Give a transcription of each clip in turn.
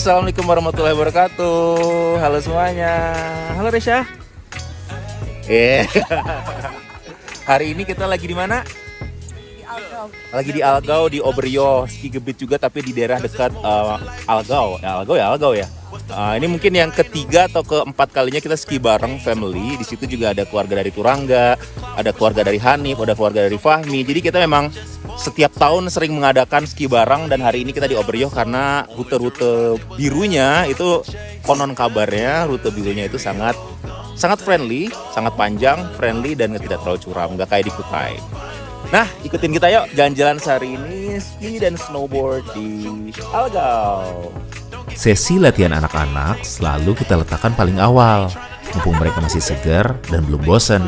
Assalamualaikum warahmatullahi wabarakatuh. Halo semuanya. Halo Resya. Eh. Hari ini kita lagi di mana? Lagi di Algau di Oberio, ski gebit juga tapi di daerah dekat uh, Algau. Ya, Algau ya, Algau ya. Uh, ini mungkin yang ketiga atau keempat kalinya kita ski bareng family. Di situ juga ada keluarga dari Turangga, ada keluarga dari Hanif, ada keluarga dari Fahmi. Jadi kita memang setiap tahun sering mengadakan ski bareng dan hari ini kita di Oberyo karena rute-rute birunya itu konon kabarnya rute birunya itu sangat sangat friendly, sangat panjang, friendly dan tidak terlalu curam, nggak kayak di Kutai. Nah, ikutin kita yuk jalan-jalan sehari ini ski dan snowboard di Algau. Sesi latihan anak-anak selalu kita letakkan paling awal mumpung mereka masih segar dan belum bosen.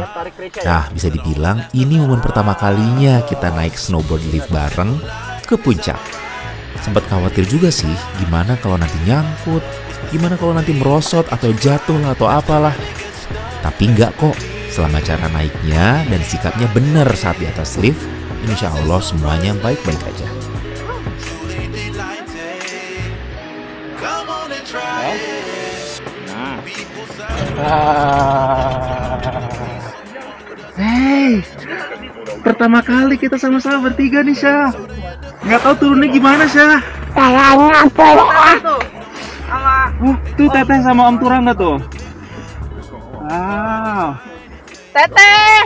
Nah, bisa dibilang ini momen pertama kalinya kita naik snowboard lift bareng ke puncak. Sempat khawatir juga sih, gimana kalau nanti nyangkut, gimana kalau nanti merosot atau jatuh atau apalah. Tapi enggak kok, selama cara naiknya dan sikapnya benar saat di atas lift, insya Allah semuanya baik-baik aja. Hey, pertama kali kita sama-sama bertiga nih Syah. Nggak tahu turunnya gimana Syah. Caranya apa ya? Uh, tuh Teteh sama Om Turangga tuh. Wow. Teteh.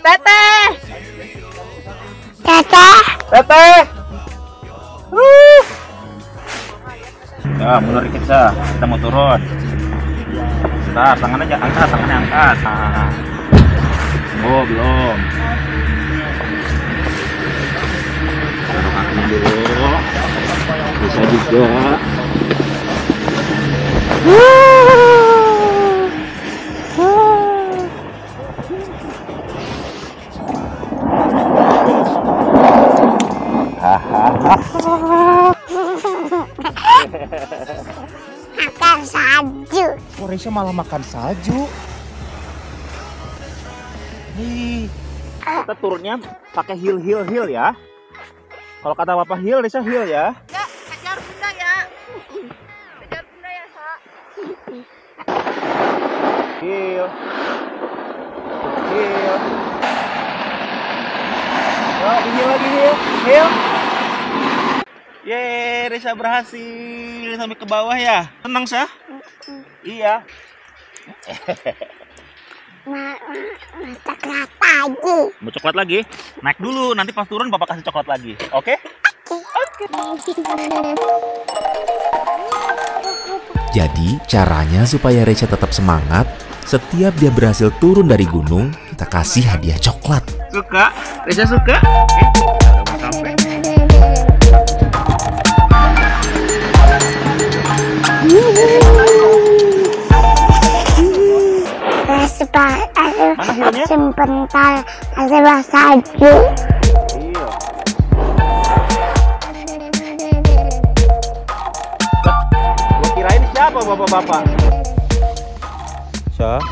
Teteh. Teteh, Teteh. Ya, mundur dikit Syah. Kita mau turun. Bentar, tangannya aja angkat, tangannya angkat. Nah. Oh, belum. Taruh kakinya dulu. Bisa juga. Makan salju. Malah makan salju? Nih, kita turunnya pakai heel heel heel ya. Kalau kata bapak heel, Resya heel ya. Ya, kejar bunda ya. Kejar bunda ya, Sa. Heel. Heel. Oh, heel lagi heel. Heel. Yeay, Risa berhasil sampai ke bawah ya. Tenang, Sah? Iya. Ma, ma, coklat lagi. Mau coklat lagi? Naik dulu, nanti pas turun Bapak kasih coklat lagi. Oke? Jadi, caranya supaya Recha tetap semangat, setiap dia berhasil turun dari gunung, kita kasih hadiah coklat. Suka? Risa suka? Oke. Mana heelnya? sebentar, ada salju. Iya. Gua kirain siapa bapak-bapak? Syah,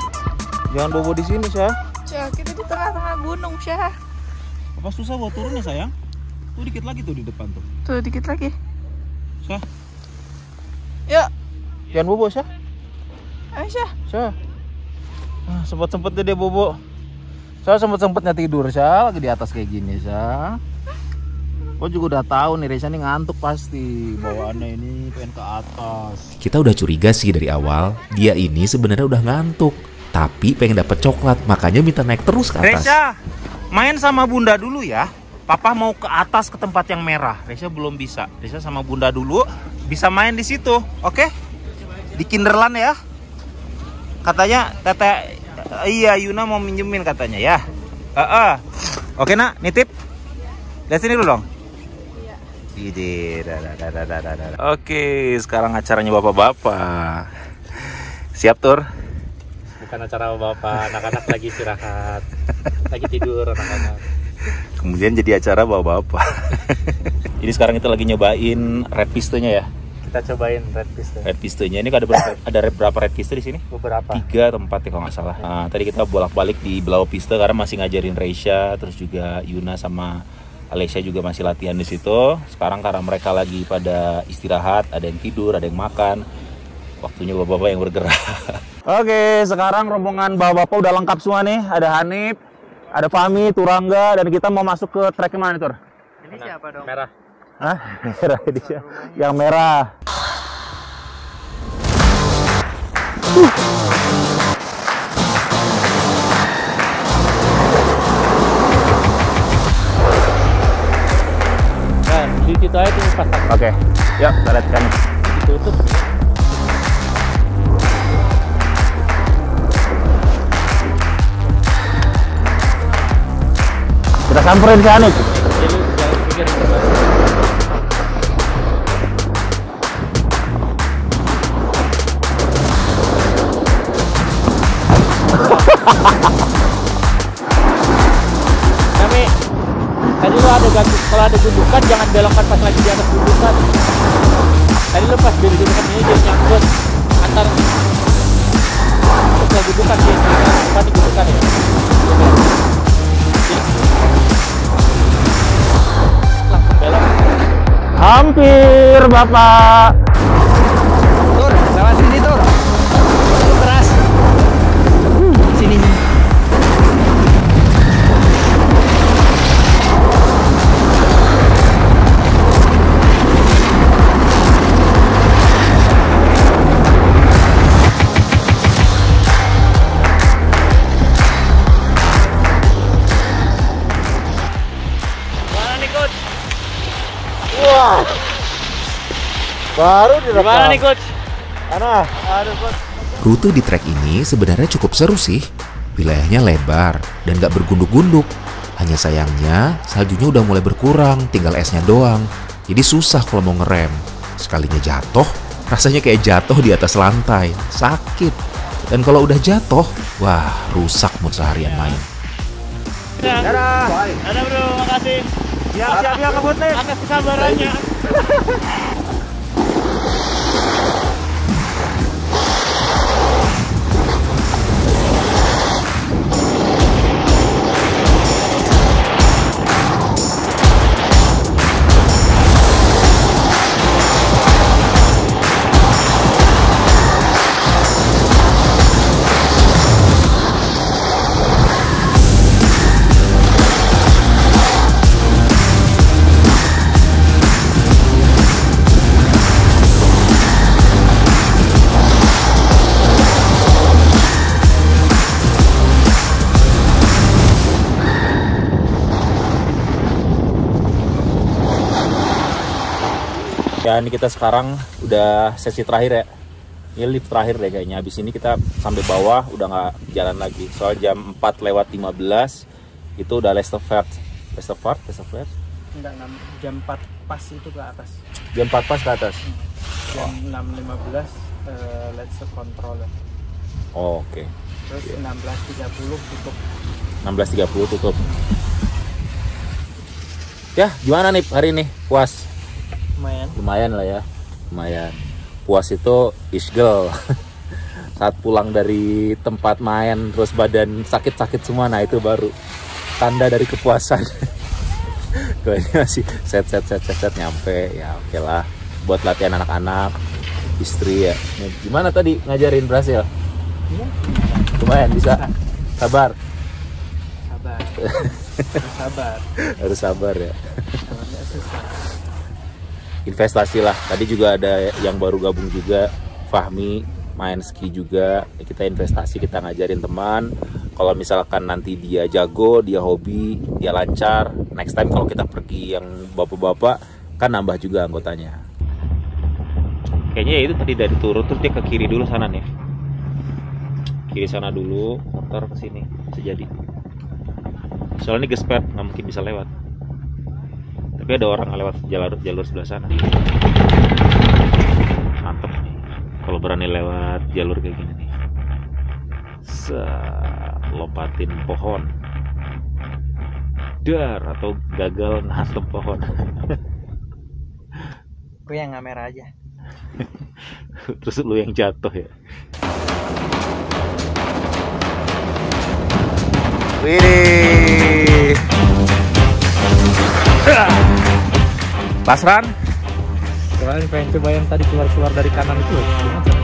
jangan bobo di sini, Syah. Syah, kita di tengah-tengah gunung, Syah. Apa susah buat turun ya, sayang? Tuh dikit lagi tuh di depan tuh. Tuh, dikit lagi. Syah, Yuk, jangan bobo, Syah. ayo, Syah. Syah. Ah, sempet-sempetnya dia bobo. Syah sempet-sempetnya tidur, Syah. Lagi di atas kayak gini, Syah. Gue juga udah tahu nih Reza nih ngantuk pasti bawaannya ini pengen ke atas. Kita udah curiga sih dari awal, dia ini sebenarnya udah ngantuk, tapi pengen dapet coklat, makanya minta naik terus ke atas. Reza, main sama bunda dulu ya. Papa mau ke atas ke tempat yang merah. Reza belum bisa. Reza sama bunda dulu bisa main di situ, oke? Di Kinderland ya. Katanya tete iya Yuna mau minjemin katanya ya. Heeh. Oke nak, nitip. Lihat sini dulu dong. Ide, da. Oke, sekarang acaranya bapak-bapak. Siap tur? bukan acara bapak anak-anak lagi istirahat lagi tidur anak-anak Kemudian jadi acara bapak-bapak. Ini sekarang kita lagi nyobain red pistenya ya. Kita cobain red piste Red pistenya ini ada berapa, ada red- berapa red piste di sini? beberapa Tiga atau empat ya kalau nggak salah. Nah, tadi kita bolak-balik di belau piste karena masih ngajarin Reisha, terus juga Yuna sama Alessia juga masih latihan di situ. Sekarang karena mereka lagi pada istirahat, ada yang tidur, ada yang makan. Waktunya bapak-bapak yang bergerak. Oke, sekarang rombongan bapak-bapak udah lengkap semua nih. Ada Hanif, ada Fahmi, Turangga, dan kita mau masuk ke trek yang mana nih, Tur? Ini siapa dong? Merah. Hah? Merah ini siapa? Yang merah. Nah, di situ aja tuh pas Oke, yuk kita lihat kan. ditutup. Kita samperin si Hanif. Jadi lu jangan pikir Kami tadi lu ada ganti kalau ada gundukan jangan belokkan pas lagi di atas gundukan. Tadi lu pas di gundukan ini dia nyangkut antar lagi gundukan dia depan di gundukan ya. Belok. Hampir, Bapak. Baru Gimana nih coach? Mana? Aduh coach. Rute di trek ini sebenarnya cukup seru sih. Wilayahnya lebar dan gak bergunduk-gunduk. Hanya sayangnya saljunya udah mulai berkurang, tinggal esnya doang. Jadi susah kalau mau ngerem. Sekalinya jatuh, rasanya kayak jatuh di atas lantai. Sakit. Dan kalau udah jatuh, wah rusak mood seharian main. Dadah. Dadah bro, makasih. Siap, siap, siap, kebut nih. Atas kesabarannya. Ya ini kita sekarang udah sesi terakhir ya. Ini lift terakhir deh kayaknya. Habis ini kita sampai bawah udah nggak jalan lagi. Soal jam 4 lewat 15 itu udah Lesterford. Lesterford, Lesterford. Enggak, 6, jam 4 pas itu ke atas. Jam 4 pas ke atas. Jam 6.15 eh, let's control. Oh, Oke. Terus 16.30 tutup. 16.30 tutup. Ya, gimana nih hari ini? Puas? Lumayan. Lumayan lah ya. Lumayan. Puas itu isgel. Saat pulang dari tempat main terus badan sakit-sakit semua, nah itu baru tanda dari kepuasan. Kalau ini masih set set set set, set nyampe ya oke lah buat latihan anak-anak istri ya gimana tadi ngajarin berhasil lumayan bisa sabar Sabar. Harus sabar. harus sabar ya Sabarnya susah. Investasi lah. Tadi juga ada yang baru gabung juga Fahmi main ski juga kita investasi kita ngajarin teman. Kalau misalkan nanti dia jago dia hobi dia lancar next time kalau kita pergi yang bapak-bapak kan nambah juga anggotanya. Kayaknya ya itu tadi dari turun terus dia ke kiri dulu sana nih kiri sana dulu motor ke sini bisa jadi. Soalnya ini gespet nggak mungkin bisa lewat tapi ada orang lewat jalur jalur sebelah sana. Mantep nih. Kalau berani lewat jalur kayak gini nih. Set, lompatin pohon. Dar atau gagal nantem pohon. Gue yang kamera aja. terus lu yang jatuh ya. Wih. Pasran, Kemarin pengen coba yang tadi keluar-keluar dari kanan itu.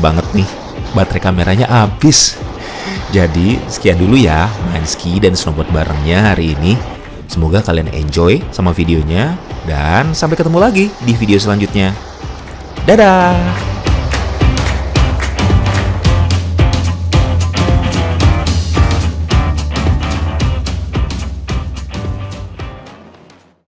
Banget nih. Baterai kameranya habis. Jadi, sekian dulu ya main ski dan snowboard barengnya hari ini. Semoga kalian enjoy sama videonya dan sampai ketemu lagi di video selanjutnya. Dadah.